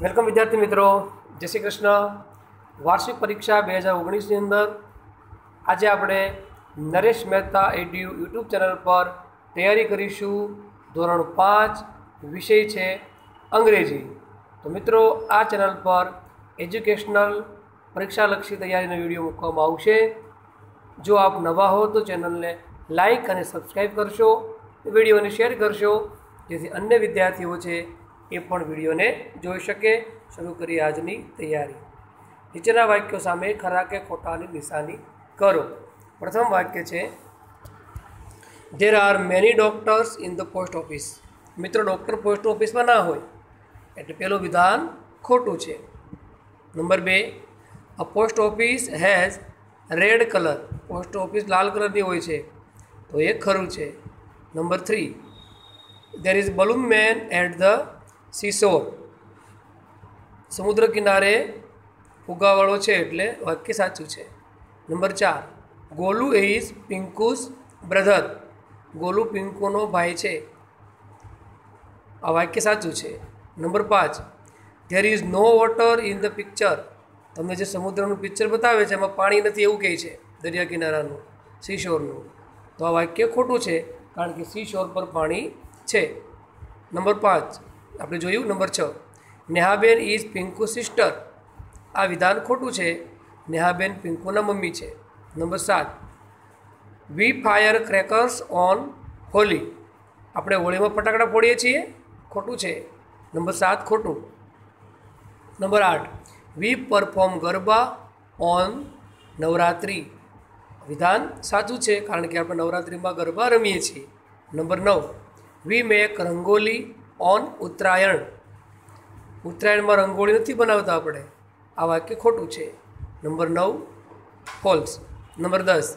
Welcome વિદ્યાર્થી મિત્રો. જય શ્રી કૃષ્ણ. વાર્ષિક પરીક્ષા બે હજાર ઓગણીસની અંદર આજે આપણે Naresh Mehta edu YouTube channel પર તૈયારી કરીશું. ધોરણ પાંચ, વિષય છે અંગ્રેજી. તો મિત્રો, આ ચેનલ પર એજ્યુકેશનલ પરીક્ષાલક્ષી તૈયારીનો વીડિયો મૂકવામાં આવશે. જો આપ નવા હો, તો ચેનલને લાઈક અને સબસ્ક્રાઈબ કરશો. વિડીયોને શેર કરશો. જેથી અન્ય વિદ્યાર્થીઓ છે એ પણ વિડીયોને જોઈ શકે. શરૂ કરી આજની તૈયારી. નીચેના વાક્યો સામે ખરા કે ખોટાની નિશાની કરો. પ્રથમ વાક્ય છે there are many doctors in the post office મિત્રો ડૉક્ટર પોસ્ટ ઓફિસમાં ના હોય, એટલે પેલું વિધાન ખોટું છે. નંબર બે a post office has red colour post office લાલ કલરની હોય છે, તો એ ખરું છે. Number three there is balloon man at the seashore સમુદ્ર કિનારે ફુગાવાળો છે એટલે વાક્ય સાચું છે. નંબર ચાર. Golu is Pinku's brother. Golu પિંકુનો ભાઈ છે. આ વાક્ય સાચું છે. નંબર પાંચ. There is no water in the picture તમને જે સમુદ્રનું પિક્ચર બતાવે છે, એમાં પાણી નથી એવું કહે છે, દરિયા કિનારાનું સીશોરનું તો આ વાક્ય ખોટું છે, કારણ કે સીશોર પર પાણી છે. નંબર પાંચ. આપણે જોયું, નંબર છ. Nehaben is Pinku sister. આ વિધાન ખોટું છે. નેહાબેન પિંકુના મમ્મી છે. નંબર સાત. We fire crackers on Holi. આપણે હોળીમાં ફટાકડા ફોડીએ છીએ? ખોટું છે. નંબર સાત ખોટું. નંબર આઠ. We perform garba on Navratri. વિધાન સાચું છે, કારણ કે આપણે નવરાત્રિમાં ગરબા રમીએ છીએ. નંબર નવ. We make rangoli on Uttarayan. ઉત્તરાયણમાં રંગોળી નથી બનાવતા આપણે. આ વાક્ય ખોટું છે. નંબર નવ, ફોલ્સ. નંબર દસ,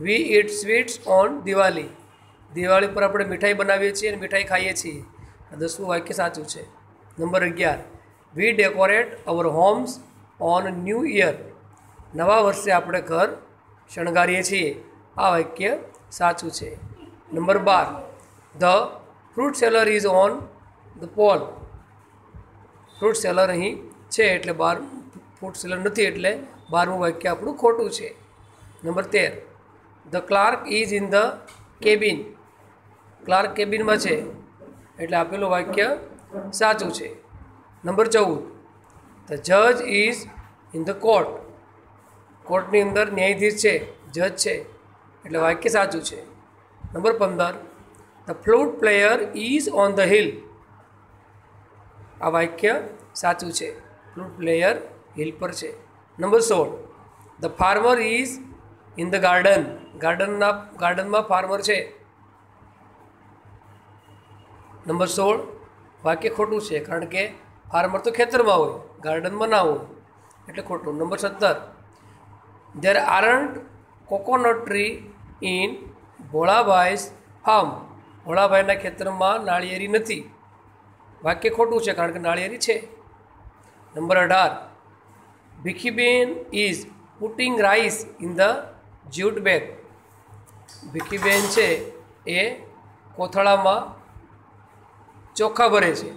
we eat sweets on Diwali. Diwali પર આપણે મીઠાઈ બનાવીએ છીએ અને મીઠાઈ ખાઈએ છીએ. આ દસમું વાક્ય સાચું છે. નંબર અગિયાર, we decorate our homes on new year નવા વર્ષે આપણે ઘર શણગારીએ છીએ. આ વાક્ય સાચું છે. Number bar, the fruit seller is on the pole. Fruit seller અહીં છે એટલે બાર ફ્રૂટ સેલર નથી એટલે બારમું વાક્ય આપણું ખોટું છે. નંબર તેર. The clerk is in the cabin. Clerk કેબિનમાં છે એટલે આપેલું વાક્ય સાચું છે. નંબર ચૌદ. ધ જજ ઇઝ ઇન ધ કોર્ટ. કોર્ટની અંદર ન્યાયાધીશ છે, જજ છે એટલે વાક્ય સાચું છે. નંબર પંદર. The flute player is on the hill આ વાક્ય સાચું છે. ફ્લૂટ પ્લેયર હિલ પર છે. નંબર સોળ. The farmer is in the garden ગાર્ડનના ગાર્ડનમાં ફાર્મર છે. નંબર સોળ. વાક્ય ખોટું છે કારણ કે ફાર્મર તો ખેતરમાં હોય ગાર્ડનમાં ના હોય. એટલે ખોટું. નંબર સત્તર. There aren't coconut tree in Bholabhai's farm ભોળાભાઈના ખેતરમાં નાળિયેરી નથી. વાક્ય ખોટું છે કારણ કે નાળિયેરી છે. નંબર અઢાર, Bhikhiben is putting rice in the jute bag Bhikhiben છે એ કોથળામાં ચોખ્ખા ભરે છે.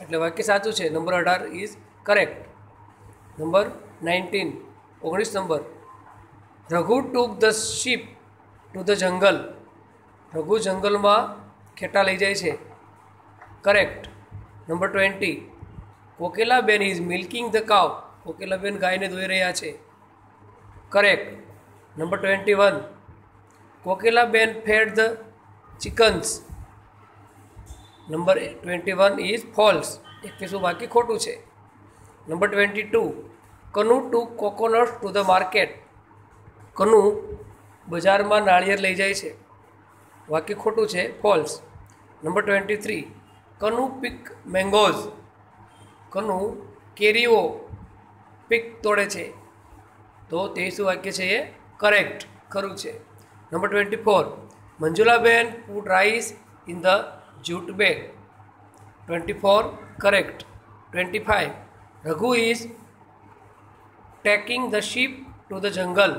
એટલે વાક્ય સાચું છે. નંબર અઢાર ઇઝ કરેક્ટ નંબર નાઇન્ટીન, ઓગણીસ number, Raghu took the sheep to the jungle Raghu જંગલમાં ખેટા લઈ જાય છે. Correct number twenty Kokilaben is milking the cow Kokilaben ગાયને ધોઈ રહ્યા છે. Correct number twenty one Kokilaben fed the chickens number twenty one is false એકવીસું બાકી ખોટું છે. Number twenty two Kanu took coconut to the market Kanu બજારમાં નાળિયેર લઈ જાય છે. વાક્ય ખોટું છે false number twenty three Kanu pick mangoes. Kanu કેરીઓ પિક તોડે છે. તો તે શું વાક્ય છે એ? કરેક્ટ ખરું છે. Number twenty four Manjulaben put rice in the jute bag twenty four correct twenty five Raghu is taking the sheep to the jungle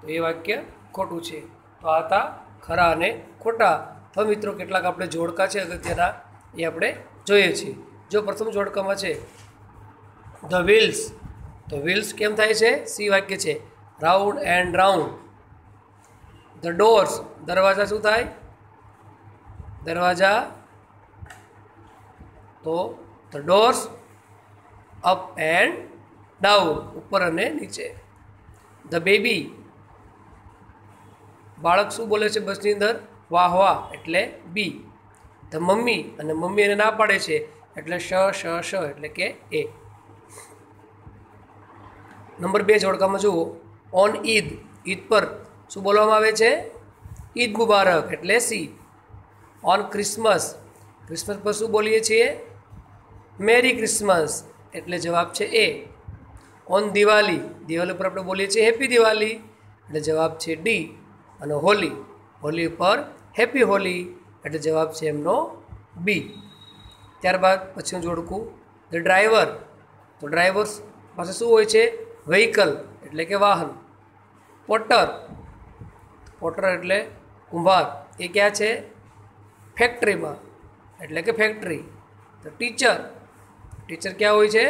તો એ વાક્ય ખોટું છે. તો આ હતા ખરા અને ખોટા. તો મિત્રો, કેટલાક આપણે જોડકા છે અગત્યના, એ આપણે જોઈએ છીએ. જો પ્રથમ જોડકામાં છે ધ વ્હીલ્સ તો વ્હીલ્સ કેમ થાય છે? સી વાક્ય છે round and round the doors દરવાજા શું થાય? દરવાજા. તો the doors up and down ઉપર અને નીચે. ધ બેબી બાળક શું બોલે છે બસની અંદર? વાહ વાહ, એટલે બી ધ મમ્મી, અને મમ્મી એને ના પાડે છે, એટલે શ શ શ, એટલે કે એ નંબર બે જોડકામાં જુઓ. ઓન ઈદ ઈદ પર શું બોલવામાં આવે છે? ઈદ મુબારક, એટલે સી ઓન ક્રિસમસ ક્રિસમસ પર શું બોલીએ છીએ? મેરી ક્રિસમસ એટલે જવાબ છે એ ઓન દિવાળી દિવાળી પર આપણે બોલીએ છીએ હેપી દિવાળી એટલે જવાબ છે ડી અને હોલી. હોલી પર હેપી હોલી એટલે જવાબ છે એમનો બી ત્યારબાદ પછીનું જોડકું. ધ ડ્રાઈવર તો ડ્રાઈવર પાસે શું હોય છે? વ્હીકલ એટલે કે વાહન. પોટર પોટર એટલે કુંભાર. એ ક્યાં છે? ફેક્ટરીમાં એટલે કે ફેક્ટરી તો ટીચર ટીચર ક્યાં હોય છે?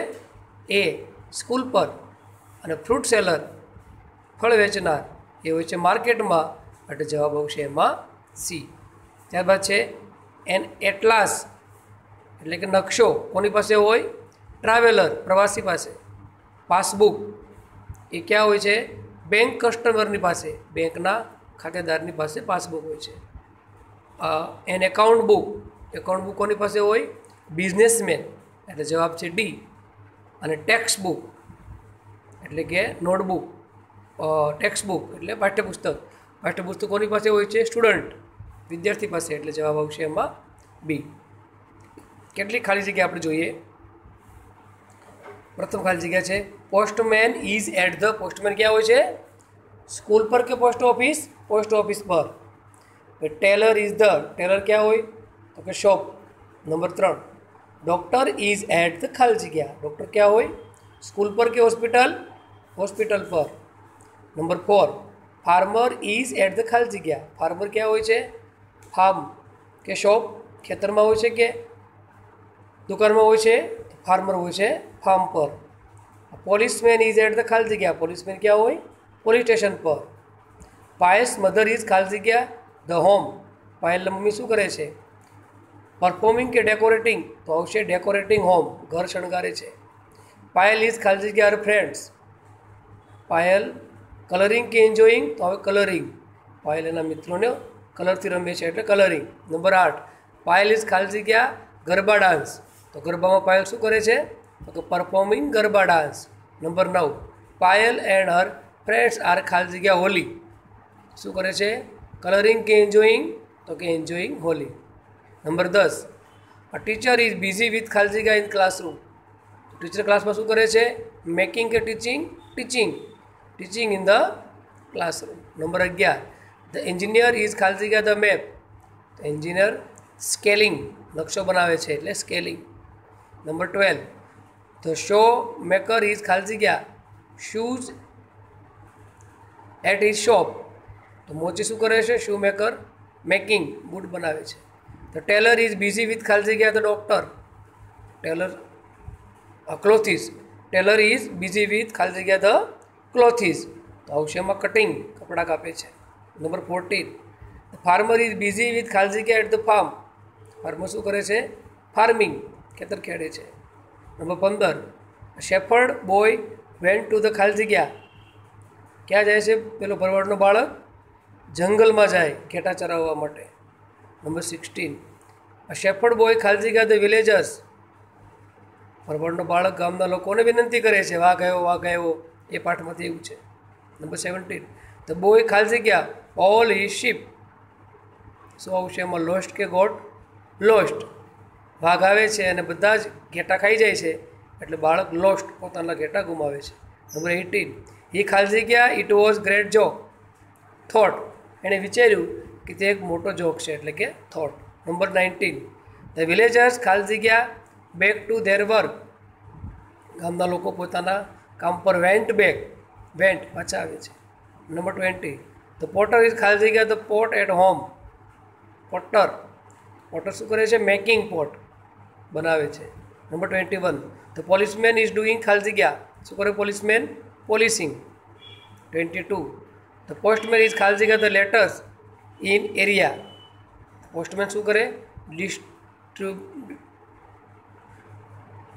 એ સ્કૂલ પર. અને ફ્રૂટ સેલર ફળ વેચનાર. એ હોય છે માર્કેટમાં એટલે જવાબ આવશે એમાં સી. ત્યારબાદ છે એન એટલાસ, એટલે કે નકશો કોની પાસે હોય? ટ્રાવેલર, પ્રવાસી પાસે. પાસબુક, એ ક્યાં હોય છે? બેંક કસ્ટમરની પાસે. બેંકના ખાતેદારની પાસે પાસબુક હોય છે. An account book account book કોની પાસે હોય? બિઝનેસમેન, એટલે જવાબ છે ડી. અને ટેક્સ્ટ બુક, એટલે કે નોટબુક ટેક્સ્ટ બુક, એટલે પાઠ્યપુસ્તક. પાઠ્યપુસ્તક કોની પાસે હોય છે? સ્ટુડન્ટ. વિદ્યાર્થી પાસે, એટલે જવાબ આવશે એમાં બી કેટલી ખાલી જગ્યા આપણે જોઈએ? પ્રથમ ખાલી જગ્યા છે postman is at the postman ક્યાં હોય છે? સ્કૂલ પર કે પોસ્ટ ઓફિસ? પોસ્ટ ઓફિસ પર. ટેલર ઇઝ ધ ટેલર ક્યાં હોય? તો કે શોપ. નંબર ત્રણ ડૉક્ટર ઇઝ એટ ધ ખાલી જગ્યા. ડૉક્ટર ક્યાં હોય? સ્કૂલ પર કે હોસ્પિટલ? હોસ્પિટલ પર. Number four farmer is at the ખાલી જગ્યા. ફાર્મર ક્યાં હોય છે? ફાર્મ કે શોપ? ખેતરમાં હોય છે કે દુકાનમાં હોય છે? ફાર્મર હોય છે. ફાર્મ પર. પોલીસમેન ઇઝ એટ ધ ખાલી જગ્યા. પોલીસમેન ક્યાં હોય? પોલીસ સ્ટેશન પર. પાયસ મધર ઇઝ ખાલી જગ્યા. The home. પાયલ મમ્મી શું કરે છે? પરફોર્મિંગ કે ડેકોરેટિંગ? તો આવશે ડેકોરેટિંગ હોમ. ઘર શણગારે છે. પાયલ ઇઝ ખાલી જગ્યા હર ફ્રેન્ડ્સ. પાયલ કલરિંગ કે એન્જોઈંગ તો હવે કલરિંગ પાયલ એના મિત્રોને કલરથી રમે છે એટલે કલરિંગ નંબર આઠ. પાયલ ઇઝ ખાલી જગ્યા ગરબા ડાન્સ તો ગરબામાં પાયલ શું કરે છે? તો કે પરફોર્મિંગ ગરબા ડાન્સ નંબર નવ. Payal and her friends are ખાલી જગ્યા હોલી. શું કરે છે? કલરિંગ કે એન્જોઈંગ તો કે એન્જોઈંગ હોલી. નંબર દસ. A teacher is busy with ખાલી જગ્યા ઇન ક્લાસરૂમ ટીચર ક્લાસમાં શું કરે છે? મેકિંગ કે teaching teaching teaching in the classroom number અગિયાર ધ એન્જિનિયર ઇઝ ખાલી જગ્યા ધ મેપ એન્જિનિયર સ્કેલિંગ નકશો બનાવે છે એટલે scaling number twelve the shoemaker is ખાલી જગ્યા શૂઝ એટ હિઝ શોપ તો મોચી શું કરે છે શૂ મેકર મેકિંગ બૂટ બનાવે છે the tailor is busy with ખાલી જગ્યા the doctor tailor clothes tailor is busy with ખાલી જગ્યા ધ ક્લોથિસ તો આવશે કટિંગ કપડાં કાપે છે. Number fourteen farmer is busy with ખાલી જગ્યા એટ ધ ફાર્મ ફાર્મર શું કરે છે? ફાર્મિંગ ખેતર ખેડે છે. નંબર પંદર. Shepherd boy when to the ખાલી ગયા ક્યાં જાય છે? પેલો ભરવાડનો બાળક જંગલમાં જાય, ઘેટા ચરાવવા માટે. નંબર સિક્સટીન શેફર્ડ બોય ખાલી ગયા ધ વિલેજર્સ ભરવાડનો બાળક ગામના લોકોને વિનંતી કરે છે વાઘ આવ્યો વાઘ આવ્યો એ પાઠમાંથી એવું છે. નંબર સેવન્ટીન ધ બોય ખાલસી જગ્યા ઓલ હી શીપ શું આવશે એમાં લોસ્ટ કે ગોટ લોસ્ટ વાઘ આવે છે અને બધા જ ઘેટા ખાઈ જાય છે. એટલે બાળક લોસ્ટ પોતાના ઘેટા ગુમાવે છે. નંબર એઇટીન એ ખાલી જગ્યા it was great joke thought એણે વિચાર્યું કે તે એક મોટો જોક છે, એટલે કે thought number nineteen the villagers ખાલસી જગ્યા બેક ટુ ધેર વર્ક ગામના લોકો પોતાના કામ પર વેન્ટ બેક વેન્ટ પાછા આવે છે. નંબર ટ્વેન્ટી તો પોટર ઇઝ ખાલી જગ્યા the pot at home potter potter શું કરે છે? મેકિંગ પોટ બનાવે છે. નંબર ટ્વેન્ટી વન તો પોલીસમેન ઇઝ ડુઈંગ ખાલી જગ્યા. શું કરે પોલીસમેન પોલીસિંગ ટ્વેન્ટી ટુ તો પોસ્ટમેન ઇઝ ખાલી જગ્યા the letters in area postman શું કરે? Distribute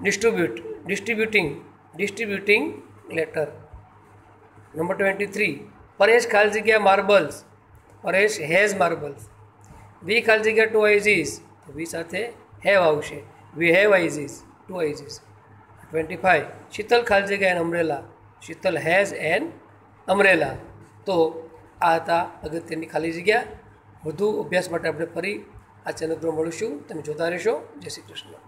distribute distributing distributing letter number twenty three Paresh ખાલી જગ્યા marbles Paresh has marbles we ખાલી જગ્યા ટુ આઈઝીસ તો વી સાથે હેવ આવશે we have eyes to eyes twenty five Sheetal ખાલી જગ્યા an umbrella Sheetal has an umbrella તો આ હતા અગત્યની ખાલી જગ્યા વધુ અભ્યાસ માટે આપણે ફરી આ ચેનલ પર મળીશું તમે જોતા રહેશો જય શ્રી કૃષ્ણ